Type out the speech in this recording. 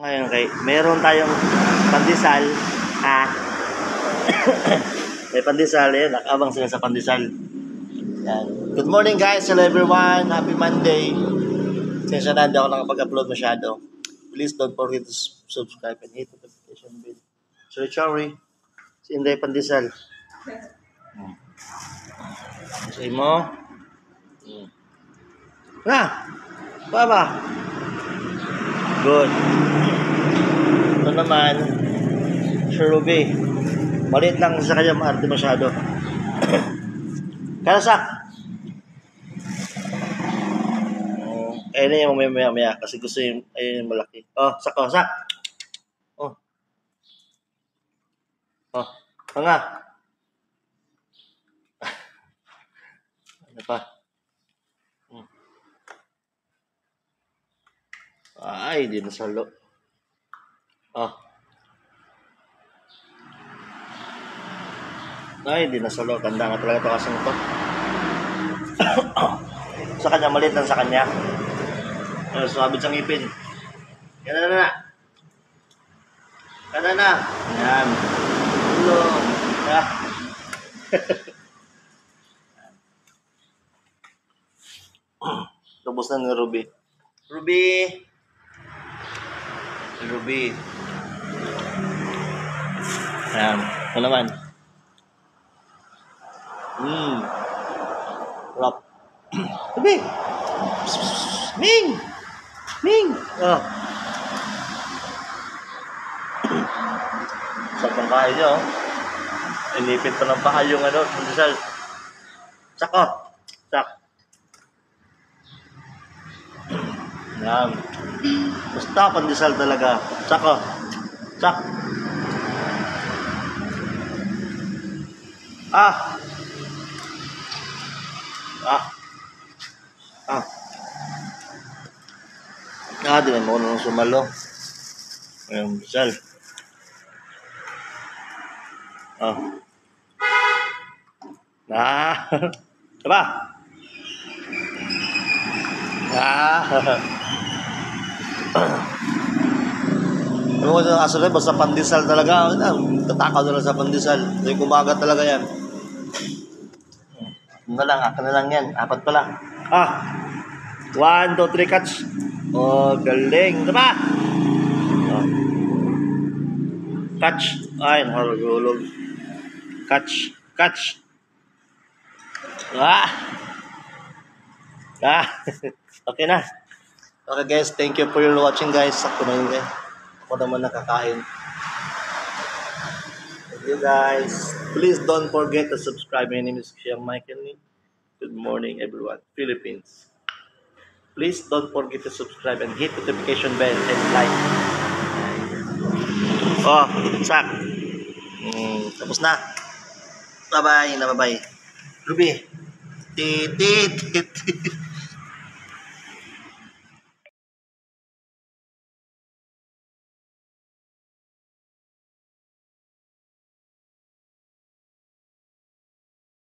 Ngayon kay, meron tayong pandesal. Ah. May pandesal eh. Nakabang sila sa pandesal. Yan. Good morning guys. Hello everyone. Happy Monday. Sensya na, hindi ako nakapag-upload masyado. Please don't forget to subscribe and hit the notification bell. Sorry, sorry. Si Inday Pandesal. Hmm. Sa mo. Hmm. Na! Baba! Good. Ito naman, si Ruby. Maliit lang sa kanya, maarte masyado. Kalasak! Oh, eh na yung maya maya maya kasi gusto yung, ayun yung malaki. Oh, sak, oh, sak! Oh. Oh, hanga. ano pa? Hmm. Ay, di na Oh. Ay, di na salo. Tanda nga talaga ito kasang ito. sa kanya, maliit lang sa kanya. Ay, sumabit sa ngipin. Yan na na. Yan na na. Yan. Hello. Ah. Lubos na ni Ruby. Ruby! Ruby. Ayan. Ano naman? Hmm. Rock. Ruby! Ming! Ming! Oh. Sarap ng kain niya, oh. Inipit pa ng paa yung ano, pandesal. Sak, oh. Sak. Yan. Basta pandesal talaga. Sak, oh. Sak. Ah. Ah. Ah. Ah, di na mo nang sumalo. Ayun, pandesal. Ah. Ah. Diba? Ah. Ano ko sa aso basta pandesal talaga. Ano, tatakaw na lang sa pandesal. Hindi kumagat talaga yan. Ano na lang, akin na lang yan. Apat pa lang. Ah! One, two, three, catch. Oh, galing. Diba? Oh. Catch. Ay, nakarugulog. Catch. Catch. Ah! Ah! okay na. Okay guys, thank you for your watching guys. Sakto na yun eh. Ako naman nakakain. Thank you guys. Please don't forget to subscribe. My name is Xiang Michael Lee. Good morning everyone. Philippines. Please don't forget to subscribe and hit notification bell and like. Oh, sak. Mm, tapos na. Bye-bye na bye-bye. Ruby. Tit, tit, tit.